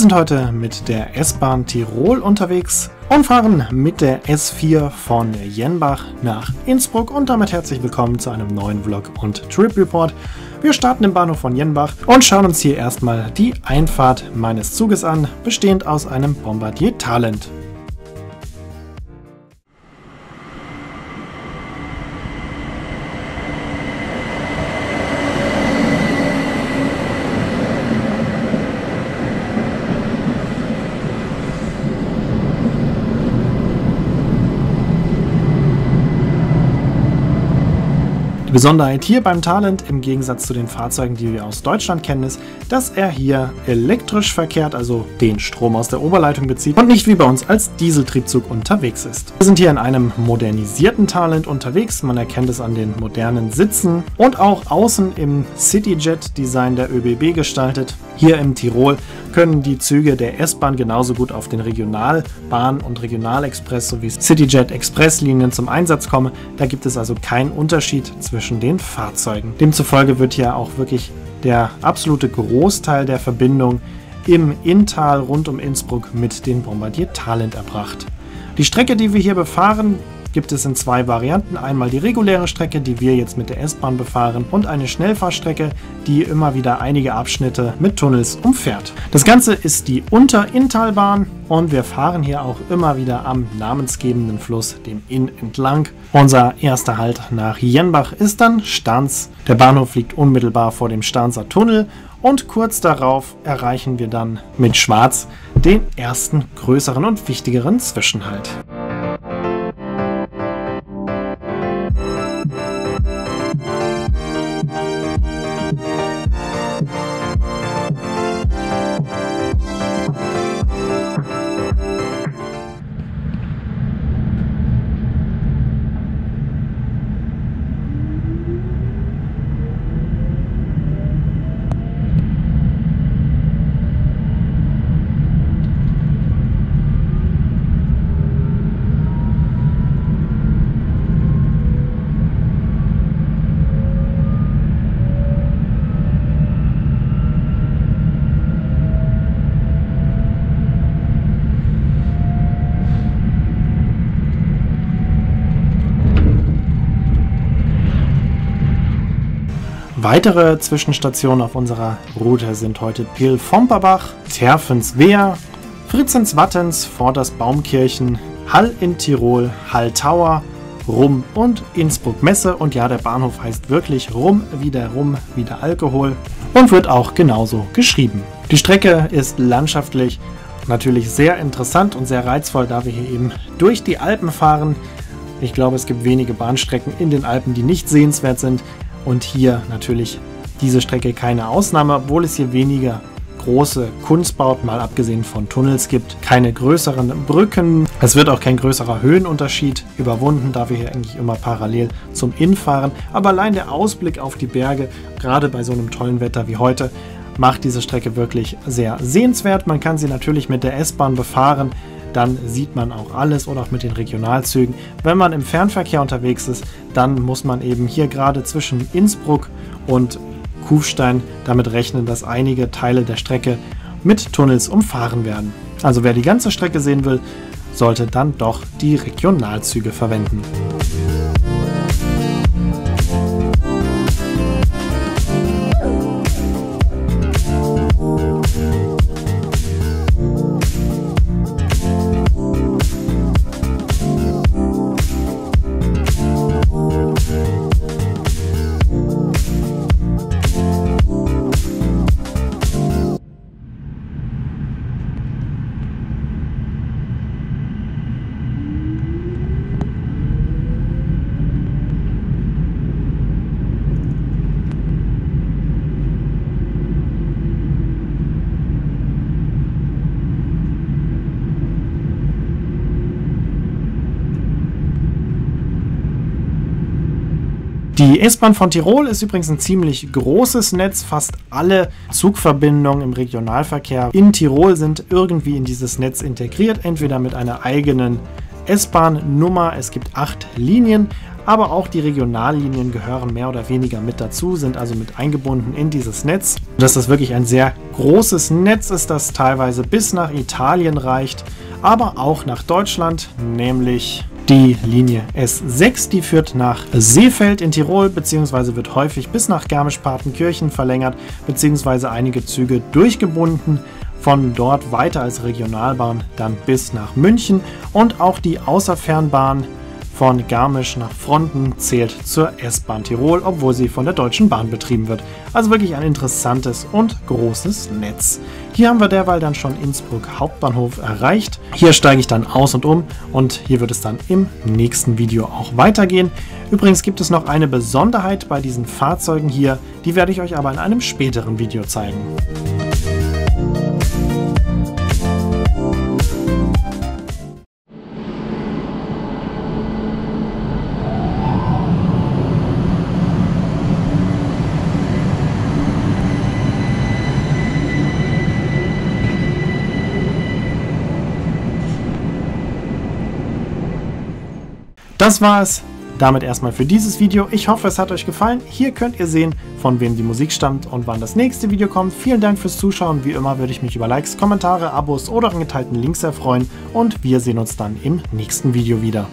sind heute mit der S-Bahn Tirol unterwegs und fahren mit der S4 von Jenbach nach Innsbruck und damit herzlich willkommen zu einem neuen Vlog und Trip Report. Wir starten im Bahnhof von Jenbach und schauen uns hier erstmal die Einfahrt meines Zuges an, bestehend aus einem Bombardier Talent. Die Besonderheit hier beim Talent im Gegensatz zu den Fahrzeugen, die wir aus Deutschland kennen, ist, dass er hier elektrisch verkehrt, also den Strom aus der Oberleitung bezieht und nicht wie bei uns als Dieseltriebzug unterwegs ist. Wir sind hier in einem modernisierten Talent unterwegs, man erkennt es an den modernen Sitzen und auch außen im CityJet-Design der ÖBB gestaltet. Hier im Tirol können die Züge der S-Bahn genauso gut auf den Regionalbahn- und Regionalexpress sowie CityJet Express-Linien zum Einsatz kommen. Da gibt es also keinen Unterschied zwischen den Fahrzeugen. Demzufolge wird hier auch wirklich der absolute Großteil der Verbindung im Inntal rund um Innsbruck mit den Bombardier Talent erbracht. Die Strecke, die wir hier befahren, gibt es in zwei Varianten. Einmal die reguläre Strecke, die wir jetzt mit der S-Bahn befahren und eine Schnellfahrstrecke, die immer wieder einige Abschnitte mit Tunnels umfährt. Das Ganze ist die Unter-Inntalbahn und wir fahren hier auch immer wieder am namensgebenden Fluss, dem Inn, entlang. Unser erster Halt nach Jenbach ist dann Stanz. Der Bahnhof liegt unmittelbar vor dem Stanzer Tunnel und kurz darauf erreichen wir dann mit Schwarz den ersten größeren und wichtigeren Zwischenhalt. Weitere Zwischenstationen auf unserer Route sind heute Pil-Fomperbach, Terfens-Wehr, Fritzens-Wattens, Vorders-Baumkirchen, Hall in Tirol, Hall-Tower, Rum und Innsbruck-Messe. Und ja, der Bahnhof heißt wirklich Rum, wieder Rum, wieder Alkohol und wird auch genauso geschrieben. Die Strecke ist landschaftlich natürlich sehr interessant und sehr reizvoll, da wir hier eben durch die Alpen fahren. Ich glaube, es gibt wenige Bahnstrecken in den Alpen, die nicht sehenswert sind. Und hier natürlich diese Strecke keine Ausnahme, obwohl es hier weniger große Kunstbauten, mal abgesehen von Tunnels gibt, keine größeren Brücken. Es wird auch kein größerer Höhenunterschied überwunden, da wir hier eigentlich immer parallel zum Inn fahren. Aber allein der Ausblick auf die Berge, gerade bei so einem tollen Wetter wie heute, macht diese Strecke wirklich sehr sehenswert. Man kann sie natürlich mit der S-Bahn befahren, dann sieht man auch alles oder auch mit den Regionalzügen. Wenn man im Fernverkehr unterwegs ist, dann muss man eben hier gerade zwischen Innsbruck und Kufstein damit rechnen, dass einige Teile der Strecke mit Tunnels umfahren werden. Also wer die ganze Strecke sehen will, sollte dann doch die Regionalzüge verwenden. Die S-Bahn von Tirol ist übrigens ein ziemlich großes Netz. Fast alle Zugverbindungen im Regionalverkehr in Tirol sind irgendwie in dieses Netz integriert, entweder mit einer eigenen S-Bahn-Nummer. Es gibt acht Linien, aber auch die Regionallinien gehören mehr oder weniger mit dazu, sind also mit eingebunden in dieses Netz. Dass das wirklich ein sehr großes Netz ist, das teilweise bis nach Italien reicht, aber auch nach Deutschland, nämlich die Linie S6, die führt nach Seefeld in Tirol, beziehungsweise wird häufig bis nach Garmisch-Partenkirchen verlängert, beziehungsweise einige Züge durchgebunden. Von dort weiter als Regionalbahn dann bis nach München und auch die Außerfernbahn von Garmisch nach Fronten zählt zur S-Bahn Tirol, obwohl sie von der Deutschen Bahn betrieben wird. Also wirklich ein interessantes und großes Netz. Hier haben wir derweil dann schon Innsbruck Hauptbahnhof erreicht. Hier steige ich dann aus und um und hier wird es dann im nächsten Video auch weitergehen. Übrigens gibt es noch eine Besonderheit bei diesen Fahrzeugen hier, die werde ich euch aber in einem späteren Video zeigen. Das war es damit erstmal für dieses Video. Ich hoffe, es hat euch gefallen. Hier könnt ihr sehen, von wem die Musik stammt und wann das nächste Video kommt. Vielen Dank fürs Zuschauen. Wie immer würde ich mich über Likes, Kommentare, Abos oder angeteilten Links erfreuen. Und wir sehen uns dann im nächsten Video wieder.